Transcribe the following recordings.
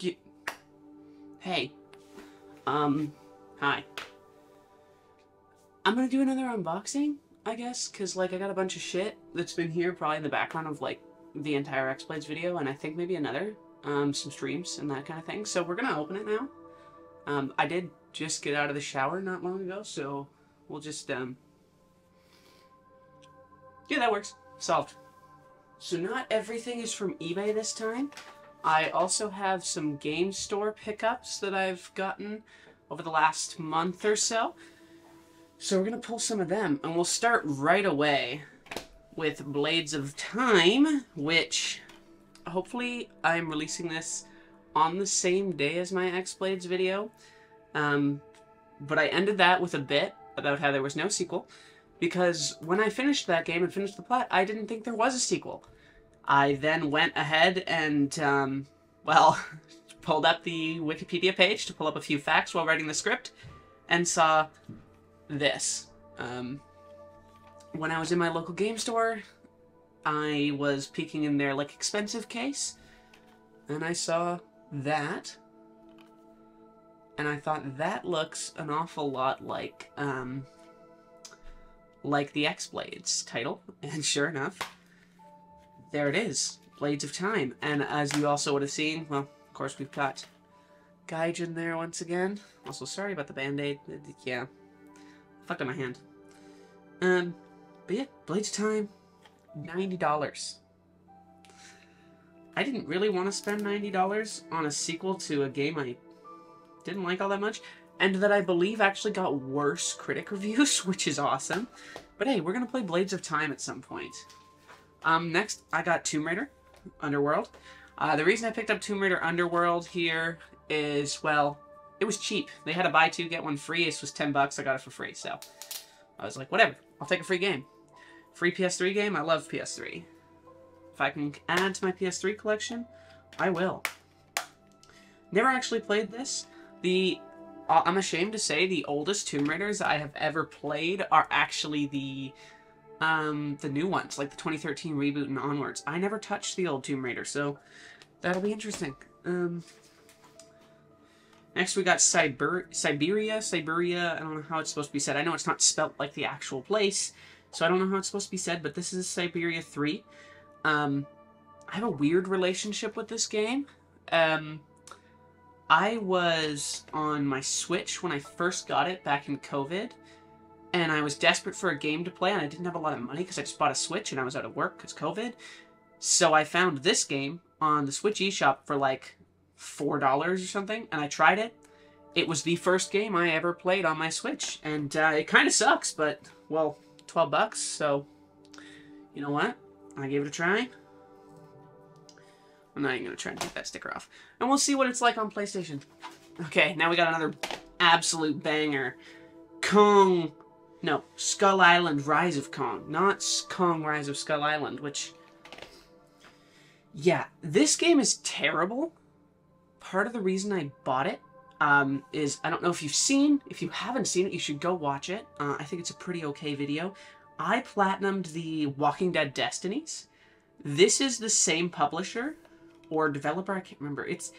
Get... Hey. Um, hi. I'm gonna do another unboxing, I guess, because, like, I got a bunch of shit that's been here probably in the background of, like, the entire X-Blades video, and I think maybe another, um, some streams and that kind of thing. So we're gonna open it now. Um, I did just get out of the shower not long ago, so we'll just, um... Yeah, that works. Solved. So not everything is from eBay this time. I also have some game store pickups that I've gotten over the last month or so. So we're going to pull some of them, and we'll start right away with Blades of Time, which hopefully I'm releasing this on the same day as my X-Blades video. Um, but I ended that with a bit about how there was no sequel, because when I finished that game and finished the plot, I didn't think there was a sequel. I then went ahead and, um, well, pulled up the Wikipedia page to pull up a few facts while writing the script, and saw this. Um, when I was in my local game store, I was peeking in their, like, expensive case, and I saw that, and I thought that looks an awful lot like, um, like the X-Blades title, and sure enough, there it is, Blades of Time. And as you also would have seen, well, of course we've got Gaijin there once again. Also, sorry about the band-aid. Yeah, fucked up my hand. Um, but yeah, Blades of Time, $90. I didn't really want to spend $90 on a sequel to a game I didn't like all that much, and that I believe actually got worse critic reviews, which is awesome. But hey, we're going to play Blades of Time at some point. Um, next, I got Tomb Raider, Underworld. Uh, the reason I picked up Tomb Raider Underworld here is, well, it was cheap. They had a buy two, get one free. This was 10 bucks. I got it for free, so I was like, whatever. I'll take a free game. Free PS3 game? I love PS3. If I can add to my PS3 collection, I will. Never actually played this. The uh, I'm ashamed to say the oldest Tomb Raiders I have ever played are actually the um, the new ones, like the 2013 reboot and onwards. I never touched the old Tomb Raider, so that'll be interesting. Um, next we got Siber Siberia, Siberia, I don't know how it's supposed to be said. I know it's not spelt like the actual place, so I don't know how it's supposed to be said, but this is Syberia 3. Um, I have a weird relationship with this game. Um, I was on my Switch when I first got it back in COVID, and I was desperate for a game to play, and I didn't have a lot of money because I just bought a Switch and I was out of work because COVID. So I found this game on the Switch eShop for like $4 or something, and I tried it. It was the first game I ever played on my Switch, and uh, it kind of sucks, but, well, 12 bucks, so you know what? I gave it a try. I'm not even going to try and take that sticker off. And we'll see what it's like on PlayStation. Okay, now we got another absolute banger. Kong no, Skull Island Rise of Kong, not Kong Rise of Skull Island, which... Yeah, this game is terrible. Part of the reason I bought it um, is, I don't know if you've seen, if you haven't seen it, you should go watch it. Uh, I think it's a pretty okay video. I platinumed the Walking Dead Destinies. This is the same publisher or developer, I can't remember. It's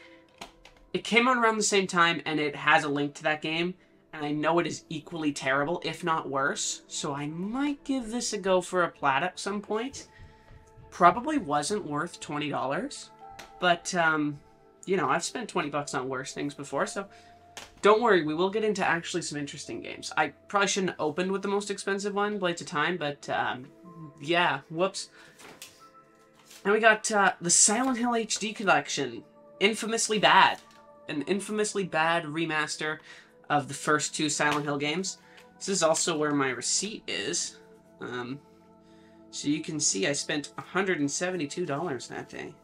It came out around the same time, and it has a link to that game and I know it is equally terrible, if not worse, so I might give this a go for a plat at some point. Probably wasn't worth $20, but, um, you know, I've spent 20 bucks on worse things before, so don't worry, we will get into actually some interesting games. I probably shouldn't have opened with the most expensive one, Blades of Time, but, um, yeah, whoops. And we got, uh, the Silent Hill HD Collection, infamously bad. An infamously bad remaster of the first two Silent Hill games. This is also where my receipt is. Um, so you can see I spent $172 that day.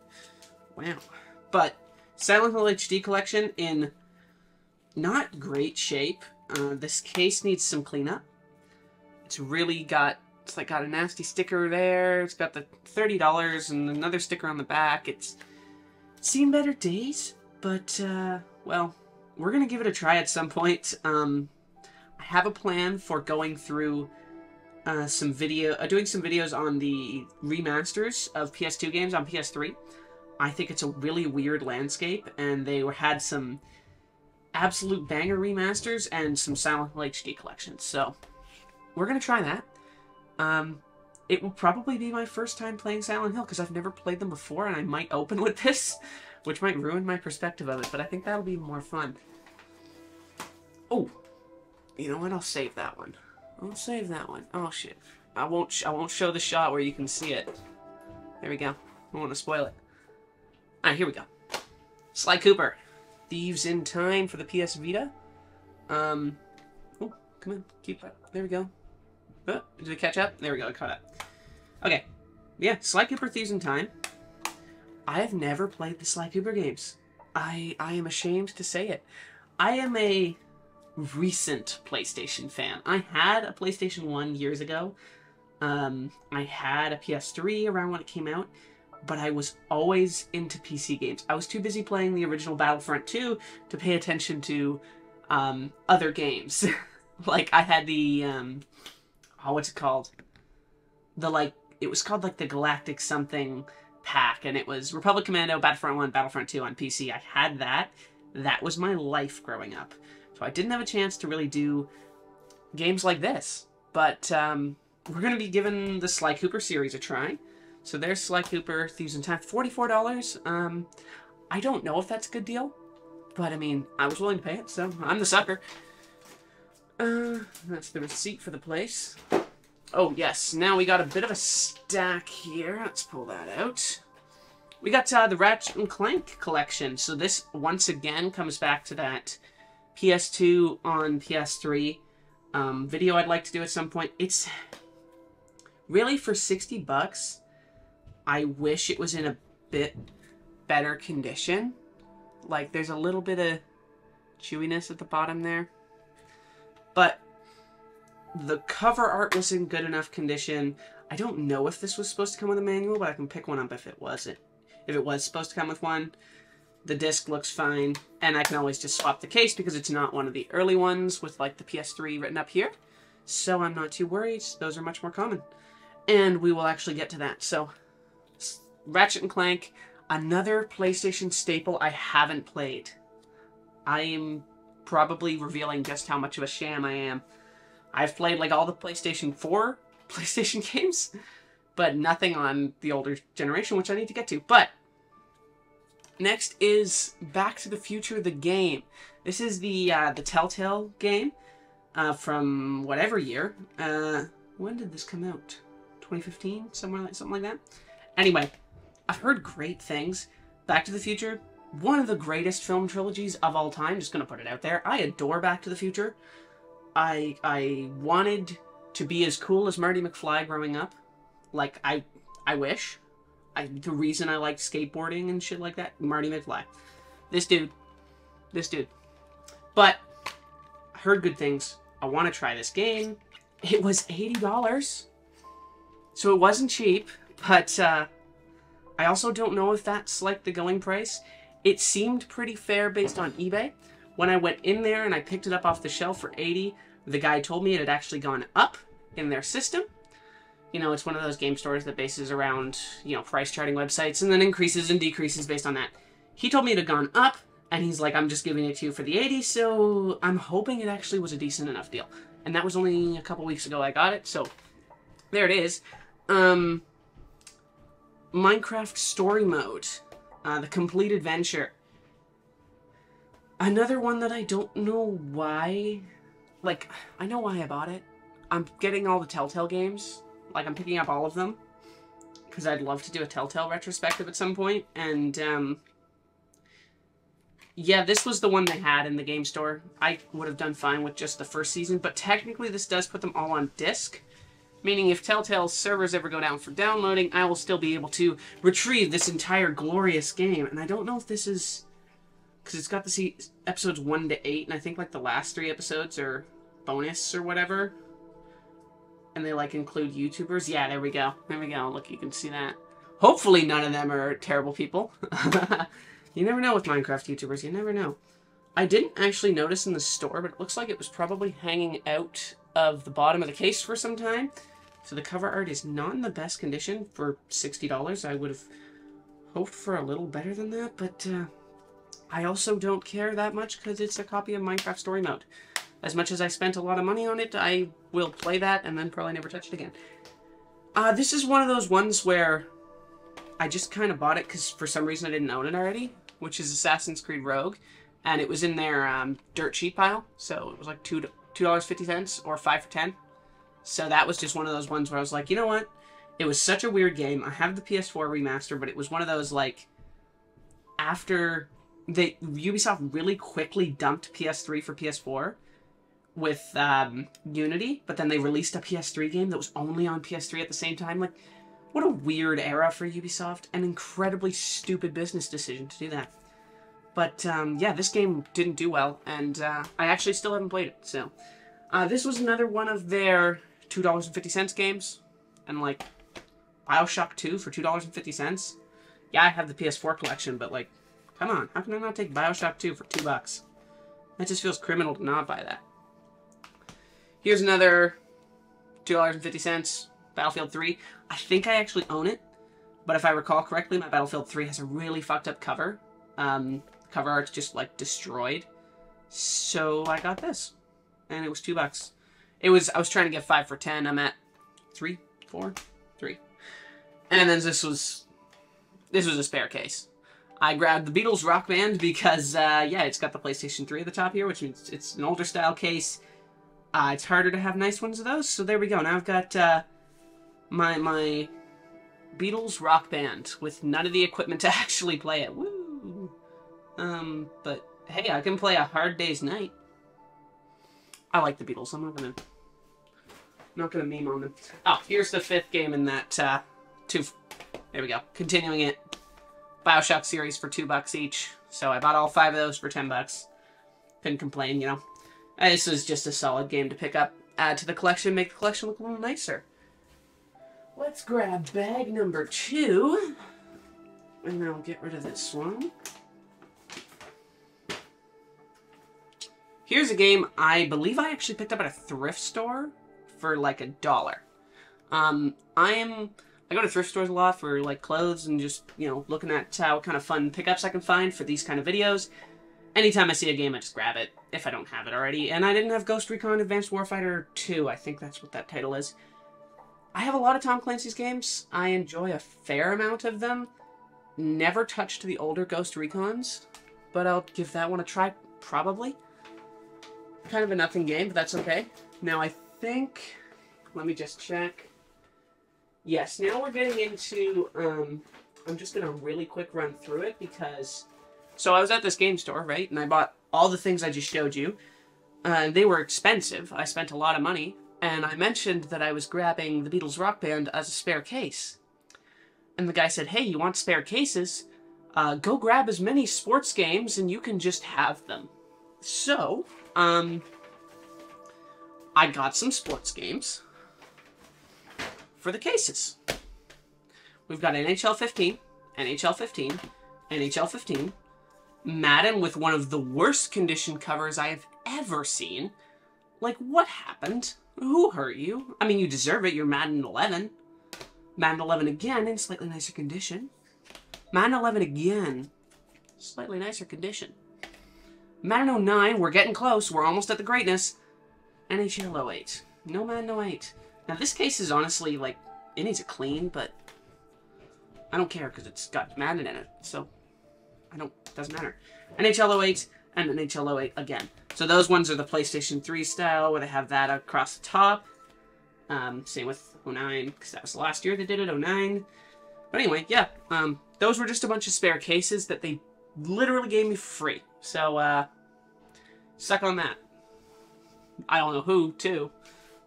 Wow. But Silent Hill HD collection in not great shape. Uh, this case needs some cleanup. It's really got it's like got a nasty sticker there. It's got the $30 and another sticker on the back. It's seen better days, but uh, well, we're gonna give it a try at some point. Um, I have a plan for going through uh, some video, uh, doing some videos on the remasters of PS2 games on PS3. I think it's a really weird landscape, and they had some absolute banger remasters and some Silent Hill HD collections. So we're gonna try that. Um, it will probably be my first time playing Silent Hill because I've never played them before, and I might open with this, which might ruin my perspective of it. But I think that'll be more fun. Oh, you know what? I'll save that one. I'll save that one. Oh shit! I won't. I won't show the shot where you can see it. There we go. I don't want to spoil it. Alright, here we go. Sly Cooper. Thieves in Time for the PS Vita. Um, oh, come on, keep up. There we go. Oh, did it catch up? There we go, caught up. Okay, yeah, Sly Cooper Thieves in Time. I have never played the Sly Cooper games. I I am ashamed to say it. I am a recent PlayStation fan. I had a PlayStation 1 years ago. Um, I had a PS3 around when it came out, but I was always into PC games. I was too busy playing the original Battlefront 2 to pay attention to um, other games. like I had the um, oh, what's it called? The like it was called like the Galactic something pack, and it was Republic Commando, Battlefront 1, Battlefront 2 on PC. I had that. That was my life growing up. So I didn't have a chance to really do games like this. But um, we're going to be giving the Sly Cooper series a try. So there's Sly Cooper, Thieves in Time, $44. Um, I don't know if that's a good deal, but I mean, I was willing to pay it, so I'm the sucker. Uh, that's the receipt for the place. Oh, yes, now we got a bit of a stack here. Let's pull that out. We got uh, the Ratchet and Clank collection. So this, once again, comes back to that PS2 on PS3 um, video I'd like to do at some point. It's really for 60 bucks I wish it was in a bit better condition. Like, there's a little bit of chewiness at the bottom there. But the cover art was in good enough condition. I don't know if this was supposed to come with a manual, but I can pick one up if it wasn't. If it was supposed to come with one. The disc looks fine, and I can always just swap the case because it's not one of the early ones with like the PS3 written up here. So I'm not too worried. Those are much more common. And we will actually get to that. So Ratchet and Clank, another PlayStation staple I haven't played. I am probably revealing just how much of a sham I am. I've played like all the PlayStation 4 PlayStation games, but nothing on the older generation, which I need to get to. But next is Back to the Future, the game. This is the uh, the Telltale game uh, from whatever year. Uh, when did this come out? 2015, somewhere like something like that. Anyway, I've heard great things. Back to the Future, one of the greatest film trilogies of all time. Just gonna put it out there. I adore Back to the Future. I I wanted to be as cool as Marty McFly growing up. Like I I wish. I the reason I liked skateboarding and shit like that, Marty McFly. This dude. This dude. But I heard good things. I want to try this game. It was $80. So it wasn't cheap, but uh I also don't know if that's like the going price. It seemed pretty fair based on eBay. When I went in there and I picked it up off the shelf for 80, the guy told me it had actually gone up in their system. You know, it's one of those game stores that bases around, you know, price charting websites and then increases and decreases based on that. He told me it had gone up, and he's like, I'm just giving it to you for the 80, so I'm hoping it actually was a decent enough deal. And that was only a couple weeks ago I got it, so there it is. Um, Minecraft Story Mode, uh, the complete adventure. Another one that I don't know why. Like, I know why I bought it. I'm getting all the Telltale games. Like, I'm picking up all of them. Because I'd love to do a Telltale retrospective at some point. And, um... Yeah, this was the one they had in the game store. I would have done fine with just the first season, but technically this does put them all on disc. Meaning if Telltale's servers ever go down for downloading, I will still be able to retrieve this entire glorious game. And I don't know if this is... Because it's got the see episodes 1 to 8, and I think like the last three episodes are bonus or whatever. And they like include YouTubers. Yeah, there we go. There we go. Look, you can see that. Hopefully none of them are terrible people. you never know with Minecraft YouTubers. You never know. I didn't actually notice in the store, but it looks like it was probably hanging out of the bottom of the case for some time. So the cover art is not in the best condition for $60. I would have hoped for a little better than that, but uh, I also don't care that much because it's a copy of Minecraft Story Mode. As much as I spent a lot of money on it, I will play that and then probably never touch it again. Uh, this is one of those ones where I just kind of bought it because for some reason I didn't own it already, which is Assassin's Creed Rogue, and it was in their um, dirt cheap pile, so it was like two two dollars fifty cents or five for ten. So that was just one of those ones where I was like, you know what? It was such a weird game. I have the PS4 remaster, but it was one of those like after they Ubisoft really quickly dumped PS3 for PS4 with um, Unity, but then they released a PS3 game that was only on PS3 at the same time. Like, what a weird era for Ubisoft. An incredibly stupid business decision to do that. But um, yeah, this game didn't do well, and uh, I actually still haven't played it. So uh, this was another one of their two dollars and fifty cents games, and like Bioshock Two for two dollars and fifty cents. Yeah, I have the PS4 collection, but like, come on, how can I not take Bioshock Two for two bucks? That just feels criminal to not buy that. Here's another two dollars and fifty cents Battlefield Three. I think I actually own it, but if I recall correctly, my Battlefield Three has a really fucked up cover. Um, cover art's just like destroyed. So I got this, and it was two bucks. It was I was trying to get five for ten. I'm at three, four, three, and then this was this was a spare case. I grabbed the Beatles Rock Band because uh, yeah, it's got the PlayStation 3 at the top here, which means it's an older style case. Uh, it's harder to have nice ones of those, so there we go. Now I've got uh, my my Beatles Rock Band with none of the equipment to actually play it. Woo! Um, but hey, I can play a Hard Day's Night. I like the Beatles. I'm not gonna not gonna meme on them. Oh, here's the fifth game in that uh, two. There we go. Continuing it. Bioshock series for two bucks each. So I bought all five of those for ten bucks. Couldn't complain, you know. Uh, this was just a solid game to pick up, add to the collection, make the collection look a little nicer. Let's grab bag number two. And I'll get rid of this one. Here's a game I believe I actually picked up at a thrift store for like a dollar. Um, I am I go to thrift stores a lot for like clothes and just you know looking at what kind of fun pickups I can find for these kind of videos. Anytime I see a game, I just grab it if I don't have it already. And I didn't have Ghost Recon Advanced Warfighter 2. I think that's what that title is. I have a lot of Tom Clancy's games. I enjoy a fair amount of them. Never touched the older Ghost Recons, but I'll give that one a try probably kind of a nothing game, but that's okay. Now I think, let me just check. Yes, now we're getting into, um, I'm just going to really quick run through it because, so I was at this game store, right, and I bought all the things I just showed you. Uh, they were expensive. I spent a lot of money, and I mentioned that I was grabbing the Beatles Rock Band as a spare case. And the guy said, hey, you want spare cases? Uh, go grab as many sports games and you can just have them. So, um, I got some sports games for the cases. We've got NHL 15, NHL 15, NHL 15, Madden with one of the worst condition covers I have ever seen. Like, what happened? Who hurt you? I mean, you deserve it. You're Madden 11. Madden 11 again in slightly nicer condition. Madden 11 again. Slightly nicer condition. Madden 09, we're getting close. We're almost at the greatness. NHL 08. No Madden 08. Now, this case is honestly, like, it needs a clean, but I don't care because it's got Madden in it. So, I don't, doesn't matter. NHL 08 and NHL 08 again. So those ones are the PlayStation 3 style, where they have that across the top. Um, same with 09, because that was the last year they did it, 09. But anyway, yeah, um, those were just a bunch of spare cases that they literally gave me free. So, uh, suck on that. I don't know who, too.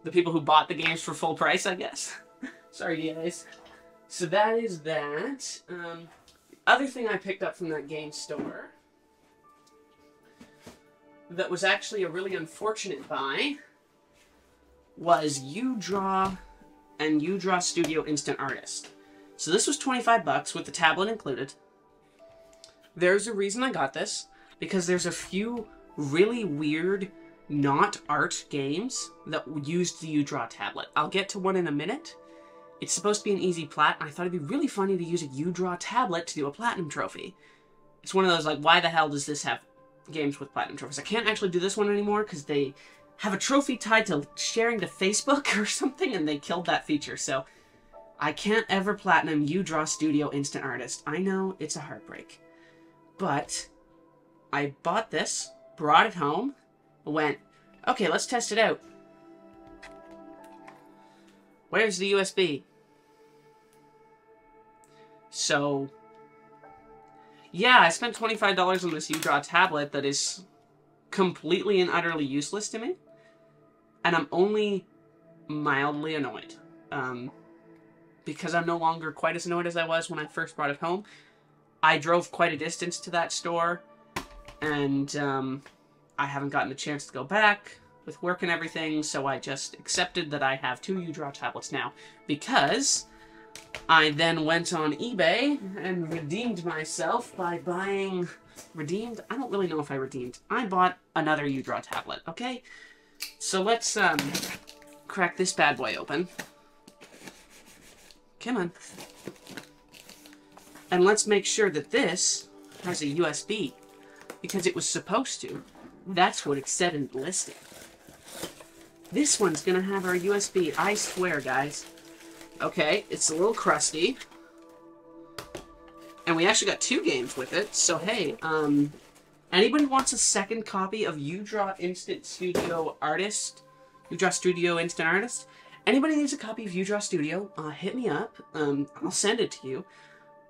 The people who bought the games for full price, I guess. Sorry, guys. So that is that. Um, other thing I picked up from that game store that was actually a really unfortunate buy was UDraw and UDraw Studio Instant Artist. So this was 25 bucks with the tablet included. There's a reason I got this because there's a few really weird not art games that used the UDraw tablet. I'll get to one in a minute. it's supposed to be an easy plat, and I thought it'd be really funny to use a U-Draw tablet to do a platinum trophy. It's one of those, like, why the hell does this have games with platinum trophies? I can't actually do this one anymore because they have a trophy tied to sharing to Facebook or something, and they killed that feature, so I can't ever platinum U-Draw Studio Instant Artist. I know, it's a heartbreak. But I bought this, brought it home, went, okay, let's test it out. Where's the USB? So, yeah, I spent $25 on this U-Draw tablet that is completely and utterly useless to me. And I'm only mildly annoyed. Um, because I'm no longer quite as annoyed as I was when I first brought it home. I drove quite a distance to that store, and um, I haven't gotten a chance to go back with work and everything, so I just accepted that I have two U-Draw tablets now, because I then went on eBay and redeemed myself by buying... Redeemed? I don't really know if I redeemed. I bought another U-Draw tablet, okay? So let's um, crack this bad boy open. Come on. And let's make sure that this has a USB, because it was supposed to. That's what it said in the listing. This one's gonna have our USB, I swear, guys. Okay, it's a little crusty. And we actually got two games with it, so hey, um, anybody wants a second copy of U-Draw Instant Studio Artist? U-Draw Studio Instant Artist? Anybody needs a copy of U-Draw Studio, uh, hit me up. Um, I'll send it to you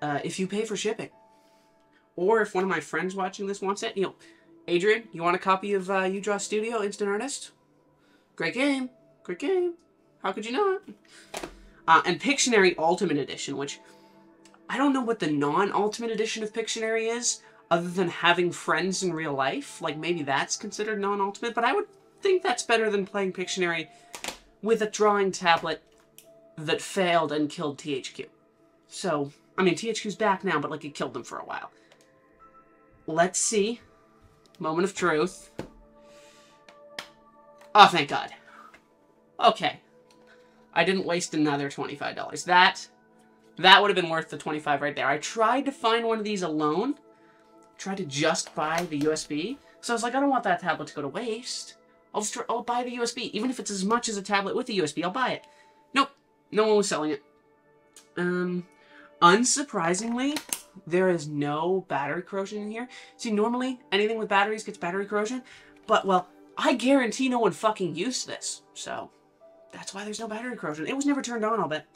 uh, if you pay for shipping. Or if one of my friends watching this wants it, you know, Adrian, you want a copy of uh, U-Draw Studio Instant Artist? Great game. Great game. How could you not? Uh, and Pictionary Ultimate Edition, which I don't know what the non-Ultimate Edition of Pictionary is, other than having friends in real life. Like, maybe that's considered non-Ultimate, but I would think that's better than playing Pictionary with a drawing tablet that failed and killed THQ. So, I mean, THQ's back now, but like it killed them for a while. Let's see. Moment of truth. Oh, thank God. Okay. I didn't waste another $25. That, that would have been worth the 25 right there. I tried to find one of these alone. Tried to just buy the USB. So I was like, I don't want that tablet to go to waste. I'll just I'll buy the USB. Even if it's as much as a tablet with a USB, I'll buy it. Nope. No one was selling it. Um, unsurprisingly, there is no battery corrosion in here. See, normally, anything with batteries gets battery corrosion. But, well, I guarantee no one fucking used this. So, that's why there's no battery corrosion. It was never turned on, I'll bet.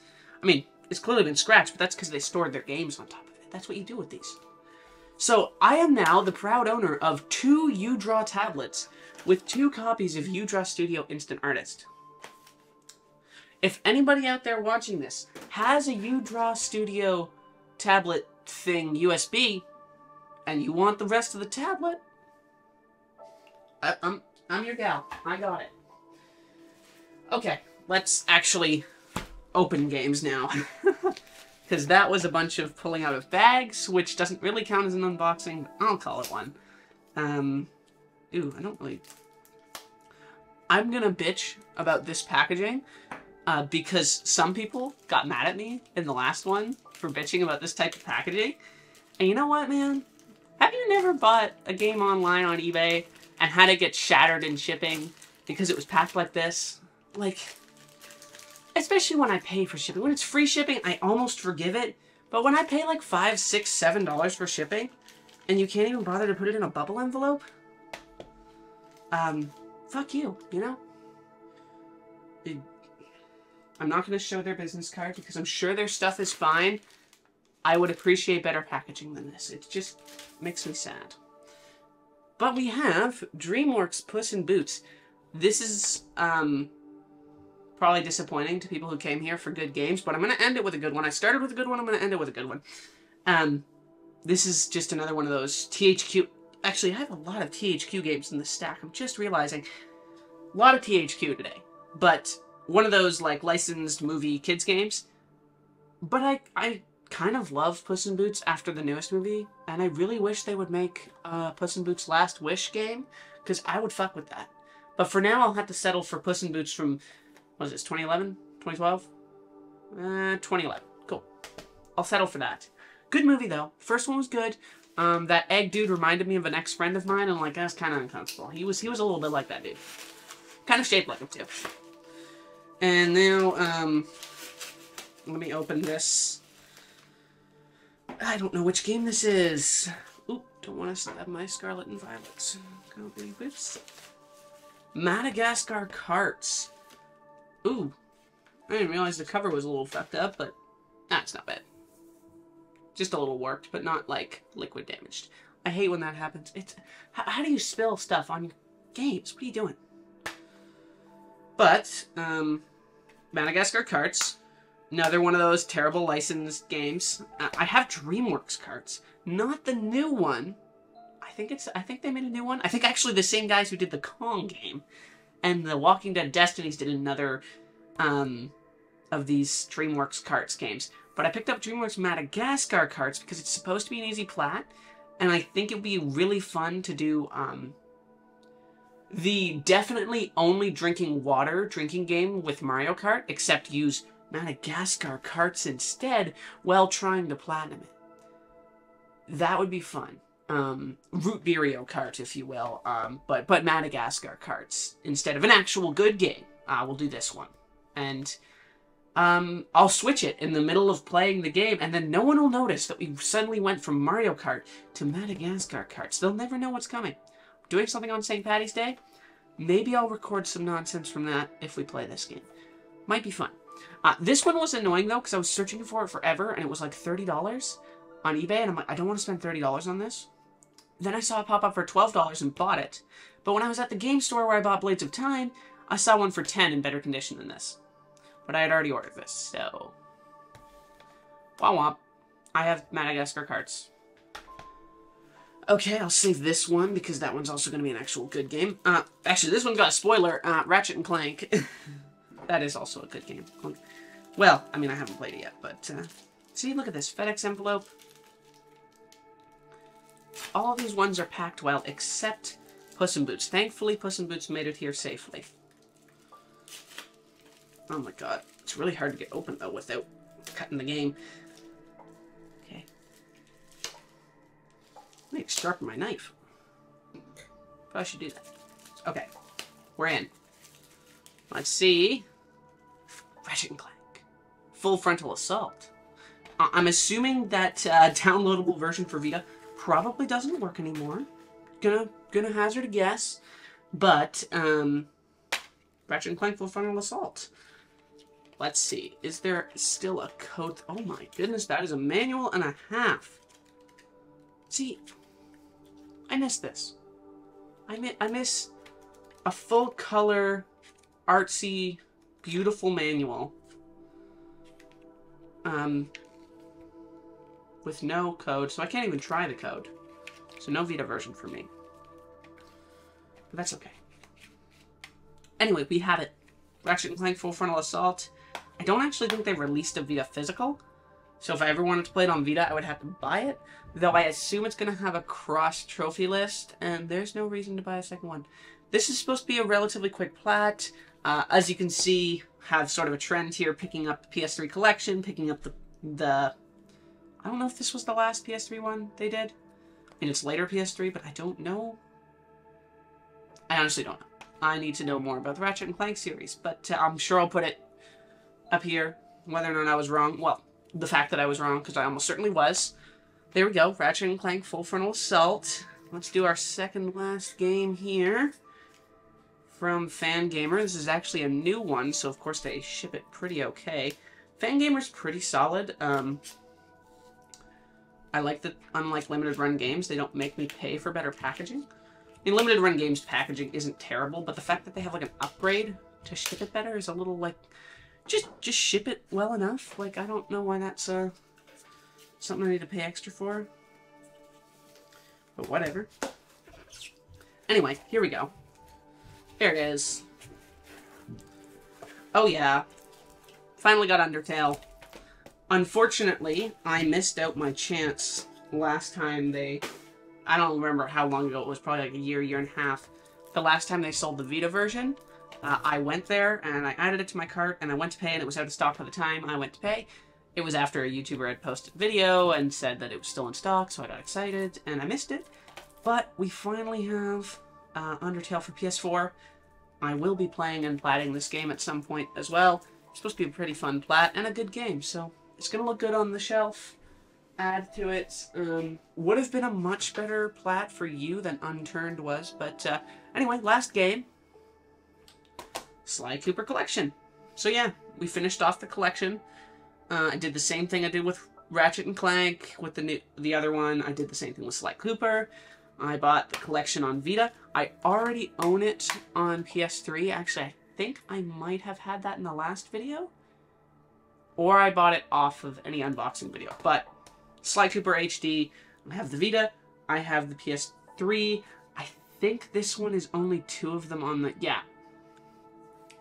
I mean, it's clearly been scratched, but that's because they stored their games on top of it. That's what you do with these. So, I am now the proud owner of two U-Draw tablets with two copies of U-Draw Studio Instant Artist. If anybody out there watching this has a U-Draw Studio tablet thing USB, and you want the rest of the tablet, I, I'm, I'm your gal. I got it. Okay, let's actually open games now. Because that was a bunch of pulling out of bags, which doesn't really count as an unboxing, but I'll call it one. Um, Ooh, I don't really... I'm gonna bitch about this packaging uh, because some people got mad at me in the last one for bitching about this type of packaging. And you know what, man? Have you never bought a game online on eBay and had it get shattered in shipping because it was packed like this? Like, especially when I pay for shipping. When it's free shipping, I almost forgive it. But when I pay like five, six, seven dollars for shipping, and you can't even bother to put it in a bubble envelope, um, fuck you, you know? I'm not going to show their business card because I'm sure their stuff is fine. I would appreciate better packaging than this. It just makes me sad. But we have DreamWorks Puss in Boots. This is um, probably disappointing to people who came here for good games, but I'm going to end it with a good one. I started with a good one, I'm going to end it with a good one. Um, this is just another one of those THQ Actually, I have a lot of THQ games in the stack. I'm just realizing. A lot of THQ today. But one of those, like, licensed movie kids games. But I, I kind of love Puss in Boots after the newest movie. And I really wish they would make uh, Puss in Boots Last Wish game. Because I would fuck with that. But for now, I'll have to settle for Puss in Boots from, what is this, 2011? 2012? Uh, 2011. Cool. I'll settle for that. Good movie though. First one was good. Um, that egg dude reminded me of an ex-friend of mine, and like that's kind of uncomfortable. He was he was a little bit like that dude, kind of shaped like him too. And now, um, let me open this. I don't know which game this is. Oop, don't want to stab my Scarlet and Violets. Whoops. Madagascar Kartz. Ooh, I didn't realize the cover was a little fucked up, but that's not bad. Just a little warped, but not like liquid damaged. I hate when that happens. It's how, how do you spill stuff on your games? What are you doing? But um, Madagascar Kartz, another one of those terrible licensed games. Uh, I have DreamWorks Carts, not the new one. I think it's. I think they made a new one. I think actually the same guys who did the Kong game, and the Walking Dead Destinies did another um, of these DreamWorks Carts games. But I picked up DreamWorks Madagascar Kartz because it's supposed to be an easy plat, and I think it'd be really fun to do um, the definitely only drinking water drinking game with Mario Kart, except use Madagascar Kartz instead while trying to platinum it. That would be fun. Um, Root Beerio cart, if you will, um, but but Madagascar Kartz instead of an actual good game. Uh, we'll do this one, and um, I'll switch it in the middle of playing the game, and then no one will notice that we suddenly went from Mario Kart to Madagascar Kartz. They'll never know what's coming doing something on St. Patty's Day, maybe I'll record some nonsense from that if we play this game. Might be fun. Uh, this one was annoying though, because I was searching for it forever, and it was like $30 on eBay, and I'm like, I don't want to spend $30 on this. Then I saw it pop up for $12 and bought it. But when I was at the game store where I bought Blades of Time, I saw one for 10 in better condition than this. But I had already ordered this, so... Womp womp. I have Madagascar cards. Okay, I'll save this one because that one's also going to be an actual good game. Uh, actually, this one's got a spoiler. Uh, Ratchet and Clank. that is also a good game. Well, I mean, I haven't played it yet, but... Uh, see, look at this. FedEx envelope. All these ones are packed well, except Puss in Boots. Thankfully, Puss in Boots made it here safely. Oh my god. It's really hard to get open, though, without cutting the game. I need to sharpen my knife. I should do that. Okay, we're in. Let's see. Ratchet and Clank. Full Frontal Assault. Uh, I'm assuming that uh, downloadable version for Vita probably doesn't work anymore. Gonna gonna hazard a guess, but um, Ratchet and Clank Full Frontal Assault. Let's see. Is there still a code? Oh my goodness, that is a manual and a half. See, I miss this. I miss, I miss a full color, artsy, beautiful manual. Um, with no code, so I can't even try the code. So no Vita version for me. But that's okay. Anyway, we have it. Ratchet & Clank Full Frontal Assault. I don't actually think they released a Vita physical. So if I ever wanted to play it on Vita, I would have to buy it. Though I assume it's going to have a cross trophy list, and there's no reason to buy a second one. This is supposed to be a relatively quick plat. Uh, as you can see, have sort of a trend here, picking up the PS3 collection, picking up the, the... I don't know if this was the last PS3 one they did. I mean, it's later PS3, but I don't know. I honestly don't know. I need to know more about the Ratchet and Clank series, but uh, I'm sure I'll put it up here, whether or not I was wrong. Well, the fact that I was wrong, because I almost certainly was. There we go, Ratchet and Clank Full Frontal Assault. Let's do our second last game here from Fangamer. This is actually a new one, so of course they ship it pretty okay. Fangamer's pretty solid. Um, I like that, unlike limited run games, they don't make me pay for better packaging. I mean, limited run games packaging isn't terrible, but the fact that they have like an upgrade to ship it better is a little like, just just ship it well enough. Like I don't know why that's uh Something I need to pay extra for. But whatever. Anyway, here we go. Here it is. Oh yeah. Finally got Undertale. Unfortunately, I missed out my chance last time they... I don't remember how long ago it was, probably like a year, year and a half. The last time they sold the Vita version. Uh, I went there and I added it to my cart and I went to pay and it was out of stock by the time I went to pay. It was after a YouTuber had posted video and said that it was still in stock, so I got excited and I missed it. But we finally have uh, Undertale for PS4. I will be playing and platting this game at some point as well. It's supposed to be a pretty fun plat and a good game, so it's going to look good on the shelf. Add to it. Um, would have been a much better plat for you than Unturned was, but uh, anyway, last game. Sly Cooper Collection. So yeah, we finished off the collection. Uh, I did the same thing I did with Ratchet and Clank, with the new, the other one. I did the same thing with Sly Cooper. I bought the collection on Vita. I already own it on PS3. Actually, I think I might have had that in the last video. Or I bought it off of any unboxing video. But Sly Cooper HD, I have the Vita, I have the PS3. I think this one is only two of them on the... Yeah.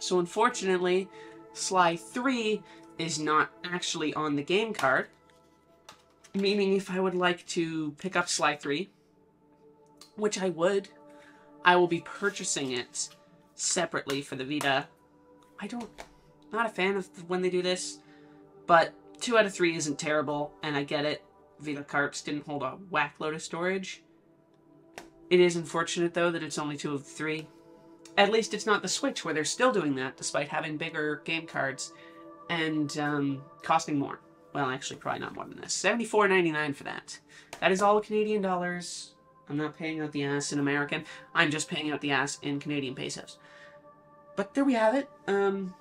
So unfortunately, Sly 3 is not actually on the game card. Meaning if I would like to pick up Sly 3, which I would, I will be purchasing it separately for the Vita. I don't, not a fan of when they do this, but 2 out of 3 isn't terrible, and I get it. Vita carts didn't hold a whack load of storage. It is unfortunate, though, that it's only 2 of 3. At least it's not the Switch, where they're still doing that, despite having bigger game cards and um, costing more. Well, actually, probably not more than this. Seventy-four ninety-nine for that. That is all Canadian dollars. I'm not paying out the ass in American. I'm just paying out the ass in Canadian pesos. But there we have it. Um,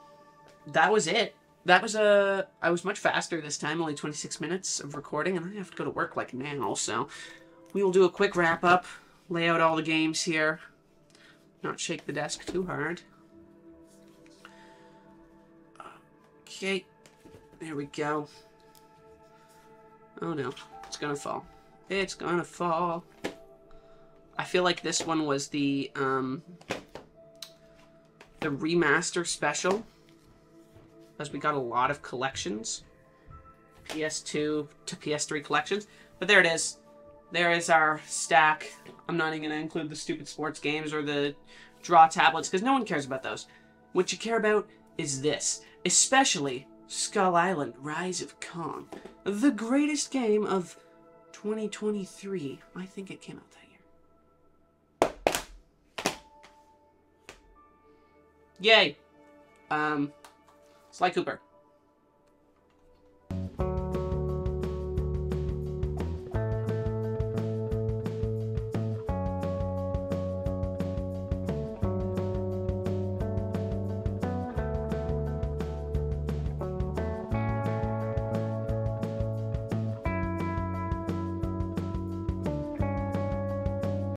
that was it. That was a. Uh, I was much faster this time. Only 26 minutes of recording, and I have to go to work like now. So we will do a quick wrap up. Lay out all the games here. Not shake the desk too hard. Okay. There we go. Oh no. It's gonna fall. It's gonna fall. I feel like this one was the, um, the remaster special. As we got a lot of collections. PS2 to PS3 collections. But there it is. There is our stack. I'm not even going to include the stupid sports games or the draw tablets because no one cares about those. What you care about is this. Especially Skull Island Rise of Kong. The greatest game of 2023. I think it came out that year. Yay! Um, Sly Cooper.